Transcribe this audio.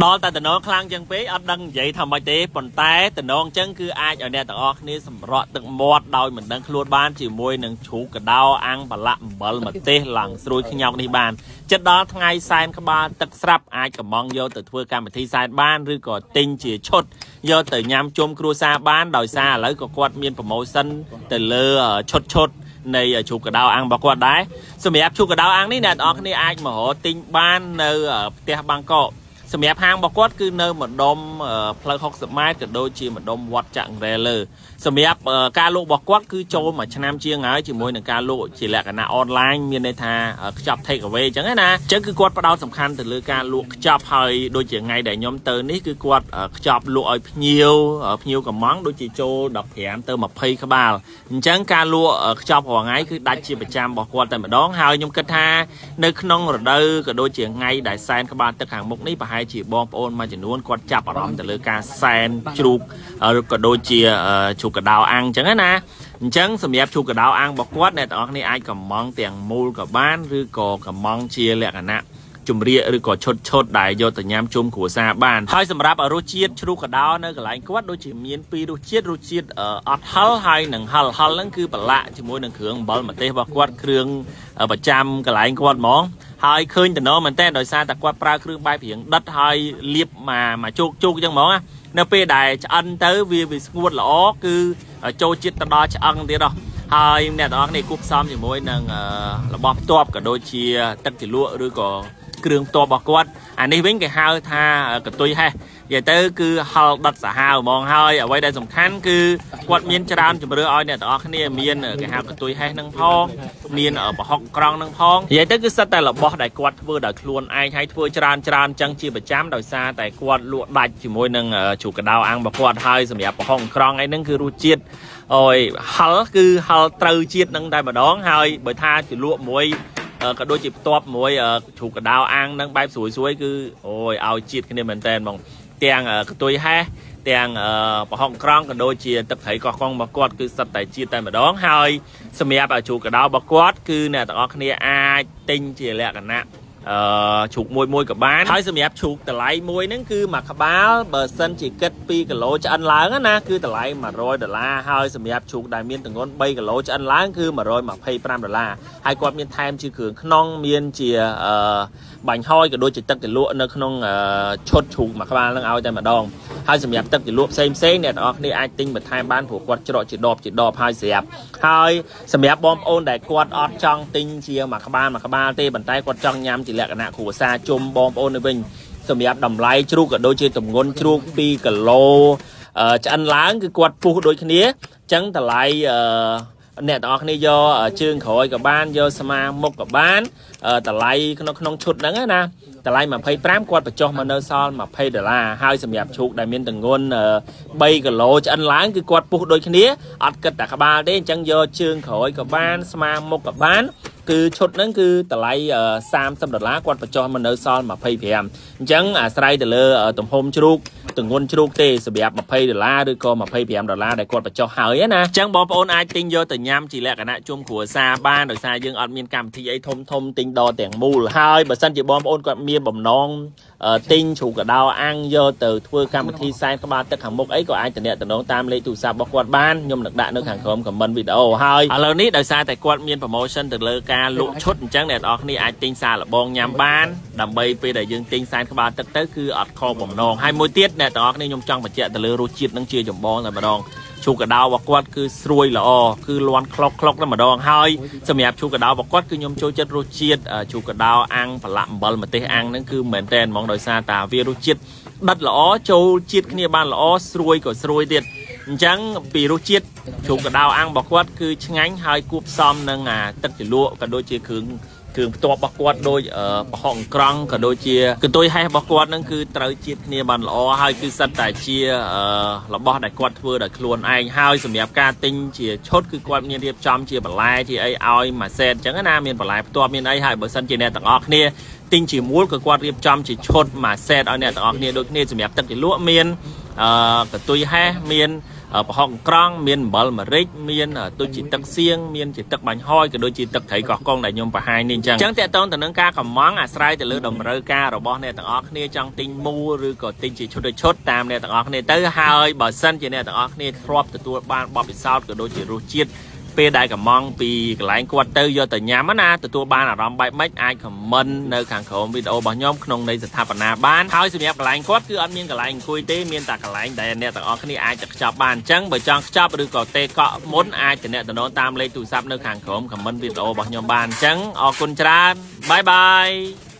ដល់តែតំណងខ្លាំងចឹងពេកអត់ដឹងនិយាយថាម៉េចទេប៉ុន្តែតំណងចឹងគឺអាចឲ្យអ្នកទាំងអស់គ្នាសម្រក់ទឹកមាត់ដោយមិនដឹងខ្លួនបានជាមួយនឹងជ្រូកកដោអាំងប្រឡាក់អំបិលម្ទេសឡើងស្រួយខ្ញោកនេះបានចិត្តដល់ថ្ងៃសែនក្បាលទឹកស្រាប់អាចកំងយកទៅធ្វើកម្មវិធីសែនបានឬក៏ទិញជាឈុតយកទៅញ៉ាំជុំគ្រួសារបានដោយសារឥឡូវក៏គាត់មានប្រម៉ូសិនទៅលើឈុតឈុតនៃជ្រូកកដោអាំងរបស់គាត់ដែរសម្រាប់ជ្រូកកដោអាំងនេះអ្នកនរគ្នាអាចមករកទិញបាននៅផ្ទះបាងកក សម្រាប់ហាងរបស់គាត់គឺនៅម្ដុំផ្លូវ60ម៉ែត្រក៏ដូចជាម្ដុំវត្តចាក់រ៉ែលើសម្រាប់ការលក់របស់គាត់គឺចូលមួយឆ្នាំជាងហើយជាមួយនឹងការលក់ជាលក្ខណៈអនឡាញមានន័យថាខ្ចប់ take away អញ្ចឹងណាអញ្ចឹងគឺគាត់ផ្ដោតសំខាន់ទៅលើការលក់ខ្ចប់ហើយដូចជាថ្ងៃដែលខ្ញុំទៅនេះគឺគាត់ខ្ចប់លក់ឲ្យភ្ញៀវភ្ញៀវកំងដូចជាចូល15ទៅ20ក្បាលអញ្ចឹងការលក់ខ្ចប់រាល់ថ្ងៃគឺដាច់ជាប្រចាំរបស់គាត់តែម្ដងហើយខ្ញុំគិតថានៅក្នុងរដូវក៏ដូចជាថ្ងៃដែលសែនក្បាលទឹកខាងមុខនេះប្រហែលជាបងប្អូនមួយចំនួនគាត់ចាប់អារម្មណ៍ទៅលើការសែនជ្រូកក៏ដូចជាជ្រូកកដោអាំងអញ្ចឹងណាអញ្ចឹងសម្រាប់ជ្រូកកដោអាំងរបស់គាត់អ្នកទាំងអស់គ្នាអាចកំងទាំងមូលក៏បានឬក៏កំងជាលក្ខណៈជំរាកឬក៏ឈុតឈុតដែលយកទៅញ៉ាំជុំគ្រួសារបានហើយសម្រាប់រសជាតិជ្រូកកដោនៅកន្លែងគាត់ដូចជាមានពីររសជាតិរសជាតិអត់ហឹលហើយនឹងហឹលហឹលហ្នឹងគឺប្រឡាក់ជាមួយនឹងគ្រឿងអំបិលម្ទេសរបស់គាត់គ្រឿងប្រចាំកន្លែងគាត់ហ្មង ហើយឃើញតំណមែនតើដោយសារតែគាត់ប្រើគ្រឿងបែបរៀងដិតហើយលាបមកមកជោគជោគអញ្ចឹងហ្មងណានៅពេលដែលឆ្អិនទៅវាវាស្ងួតល្អគឺចូលជាតិទៅដល់ឆ្អឹងទៀតហ៎ហើយអ្នកទាំងអស់គ្នាគូផ្សំជាមួយនឹងរបស់ផ្ទាប់ក៏ដូចជាទឹកជ្រលក់ឬក៏គ្រឿងផ្ទាប់របស់គាត់អានេះវិញគេហៅថាកតុយហេះ និយាយទៅគឺហល់ដិតសាហាវហ្មងហើយអ្វីដែលសំខាន់គឺគាត់មានច្រើនជំរឿឲ្យអ្នកទាំងអស់គ្នាមានគេហៅកតុយហេះនឹងផងមានប្រហុកក្រង់នឹងផងនិយាយទៅគឺសិតតែរបស់ដែលគាត់ធ្វើដោយខ្លួនឯងហើយធ្វើច្រើនច្រើនចឹងជាប្រចាំដោយសារតែគាត់លក់ដាច់ជាមួយនឹងជ្រូកកដោអាំងរបស់គាត់ហើយសម្រាប់ប្រហុកក្រង់អីហ្នឹងគឺរសជាតិអូយហល់គឺហល់ត្រូវជាតិនឹងតែម្ដងហើយបើថាជាលក់មួយក៏ដូចជាផ្ទាប់មួយជ្រូកកដោអាំងនឹងបែបស្រួយស្រួយគឺអូយឲ្យជាតិគ្នាមែនតើហ្មង ទាំងកតុយហេះទាំងប្រហុកក្រង់ក៏ដូចជាទឹកត្រីកោះកុងរបស់គាត់គឺសិតតែជាតិតែម្ដងហើយសម្រាប់ជ្រូកកដោរបស់គាត់គឺអ្នកទាំងអស់គ្នាអាចទិញជាលក្ខណៈ អឺជ្រូកមួយមួយក៏បានហើយសម្រាប់ជ្រូកតម្លៃមួយហ្នឹងគឺមួយក្បាលបើសិនជាគិត2គីឡូឆ្អិនឡើងណាគឺតម្លៃ100ដុល្លារហើយសម្រាប់ជ្រូកដែលមានទម្ងន់3គីឡូឆ្អិនឡើងគឺ125ដុល្លារហើយគាត់មានថែមជាគ្រឿងក្នុងមានជាអឺបាញ់ហយក៏ដូចជាទឹកទាលក់នៅក្នុងឈុតជ្រូកមួយក្បាលហ្នឹងឲ្យតែម្ដង ហើយសម្រាប់ទឹកទាលក់ផ្សេងផ្សេងអ្នកទាំងអស់គ្នាអាចទិញបន្ថែមបានព្រោះគាត់ច្រកជាដបជាដបហើយស្រាប់ហើយសម្រាប់បងប្អូនដែលគាត់អត់ចង់ទិញជាមួយក្បាលមួយក្បាលទេប៉ុន្តែគាត់ចង់ញ៉ាំជាលក្ខណៈគ្រួសារជុំបងប្អូនទៅវិញសម្រាប់តម្លៃជ្រូកក៏ដូចជាទម្ងន់ជ្រូក2គីឡូឆ្អិនឡើងគឺគាត់ពុះដូចគ្នាអញ្ចឹងតម្លៃអឺ អ្នកទាំងអស់គ្នាយកជើងក្រោយក៏បានយកស្មាមុខក៏បានតម្លៃក្នុងក្នុងឈុតហ្នឹងណាតម្លៃ25គាត់បញ្ចុះមកនៅសល់20ដុល្លារហើយសម្រាប់ជ្រូកដែលមានទម្ងន់3គីឡូឆ្អិនឡើងគឺគាត់ពុះដូចគ្នាអត់គិតតែក្បាលទេអញ្ចឹងយកជើងក្រោយក៏បានស្មាមុខក៏បានគឺឈុតហ្នឹងគឺតម្លៃ30ដុល្លារគាត់បញ្ចុះមកនៅសល់25អញ្ចឹងអាស្រ័យទៅលើទំហំជ្រូក ទម្ងន់ជ្រូកទេសម្រាប់20ដុល្លារឬក៏25ដុល្លារដែលគាត់បញ្ចុះហើយណាអញ្ចឹងបងប្អូនអាចទិញយកទៅញ៉ាំជាលក្ខណៈជុំគ្រួសារបានដោយសារយើងអត់មានកម្មវិធីអីធំធំទិញដទាំងមូលហើយបើសិនជាបងប្អូនគាត់មានបំណងទិញជ្រូកកដោអាំងយកទៅធ្វើកម្មវិធីសែនក្បាលទឹកខាងមុខអីក៏អាចតំណតំណងតាមលេខទូរស័ព្ទរបស់គាត់បានខ្ញុំនឹងដាក់នៅខាងក្រោម comment វីដេអូហើយឥឡូវនេះដោយសារតែគាត់មាន promotion ទៅលើការលក់ឈុតអញ្ចឹងអ្នកនរគ្នាអាចទិញសារលបងញ៉ាំបានដើម្បីពេលដែលយើងទិញសែនក្បាលទឹកទៅគឺអត់ខកបំណងហើយមួយទៀតអ្នកនរគ្នាខ្ញុំចង់បញ្ជាក់ទៅលើរសជាតិនឹងជាចម្បងតែម្ដងឈូកកដោរបស់គាត់គឺស្រួយល្អគឺលន់ក្លុកក្លុកតែម្ដងហើយសម្រាប់ឈូកកដោរបស់គាត់គឺខ្ញុំចូលចិត្តរសជាតិឈូកកដោអាំងប្រឡាក់អំបិលម្ទេសអាំងហ្នឹងគឺមែនតែនហ្មងដោយសារតាវារសជាតិដិតល្អចូលជាតិគ្នាបានល្អស្រួយក៏ស្រួយទៀតអញ្ចឹងពីរសជាតិជ្រូកកដោអាំងរបស់គាត់គឺឆ្ងាញ់ហើយគួបផ្សំនឹងអាទឹកជ្រលក់ក៏ដូចជាគ្រឿង គ្រឿងផ្ទាប់របស់គាត់ដូចប្រហុកក្រង់ក៏ដូចជាកន្ទុយហេះរបស់គាត់ហ្នឹងគឺត្រូវជាតិគ្នាបានល្អហើយគឺសិតតែជារបស់ដែលគាត់ធ្វើដោយខ្លួនឯងហើយសម្រាប់ការទិញជាឈុតគឺគាត់មានរៀបចំជាបន្លែជាអីឲ្យមួយសេតអញ្ចឹងណាមានបន្លែផ្ទាប់មានអីហើយបើសិនជាអ្នកទាំងអស់គ្នាទិញជាមូលក៏គាត់រៀបចំជាឈុតមួយសេតឲ្យអ្នកទាំងអស់គ្នាដូចគ្នាសម្រាប់ទឹកជាលក់មានអឺកន្ទុយហេះមាន ប្រហុកក្រង់មានអំបិលម្រេចមានទុជាទឹកសៀងមានជាទឹកបាញ់ហយក៏ដូចជាទឹកត្រីកោះកុងដែលខ្ញុំបង្ហាញនេះអញ្ចឹងអញ្ចឹងតកតងទៅនឹងការកម្មង់អាស្រ័យទៅលើតម្រូវការរបស់អ្នកទាំងអស់គ្នាចង់ទិញមូលឬក៏ទិញជាឈុតឈុតតាមអ្នកទាំងអស់គ្នាទៅហើយបើសិនជាអ្នកទាំងអស់គ្នាធ្លាប់ទទួលបានបបពិសោធន៍ក៏ដូចជារសជាតិ ពេលដែលកំងពីកន្លែងគាត់ទៅយកទៅញ៉ាំណាទទួលបានអារម្មណ៍បែបម៉េចអាចខមមិននៅខាងក្រោមវីដេអូរបស់ខ្ញុំក្នុងនៃស្ថាបនាបានហើយសម្រាប់កន្លែងគាត់គឺអត់មានកន្លែងអង្គុយទេមានតែកន្លែងដែលអ្នកទាំងអស់គ្នាអាចទៅខ្ចប់បានអញ្ចឹងបើចង់ខ្ចប់ឬក៏ទេកក់មុនអាចតំណតំណតាមលេខទូរស័ព្ទនៅខាងក្រោមខមមិនវីដេអូរបស់ខ្ញុំបានអញ្ចឹងអរគុណច្រើនបាយបាយ